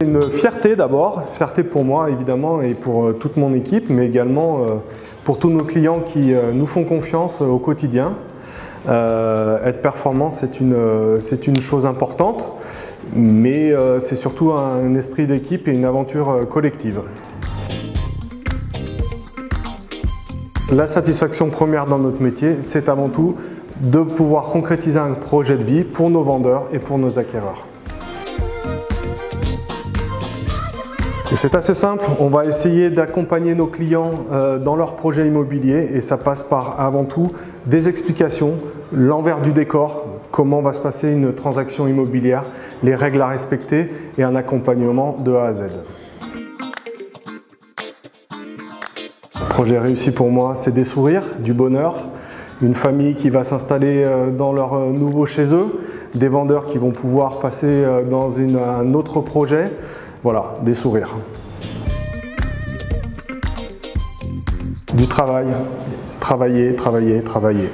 Une fierté d'abord, fierté pour moi évidemment et pour euh, toute mon équipe, mais également euh, pour tous nos clients qui euh, nous font confiance au quotidien. être performant, c'est une, une, chose importante, mais c'est surtout un esprit d'équipe et une aventure collective. La satisfaction première dans notre métier, c'est avant tout de pouvoir concrétiser un projet de vie pour nos vendeurs et pour nos acquéreurs. c'est assez simple, on va essayer d'accompagner nos clients euh, dans leurs projets immobiliers et ça passe par avant tout des explications, l'envers du décor, comment va se passer une transaction immobilière, les règles à respecter et un accompagnement de A à Z. projet réussi pour moi, c'est des sourires, du bonheur, une famille qui va s'installer euh, dans leur euh, nouveau chez eux, des vendeurs qui vont pouvoir passer dans un autre projet, voilà, des sourires. Du travail, travailler, travailler, travailler.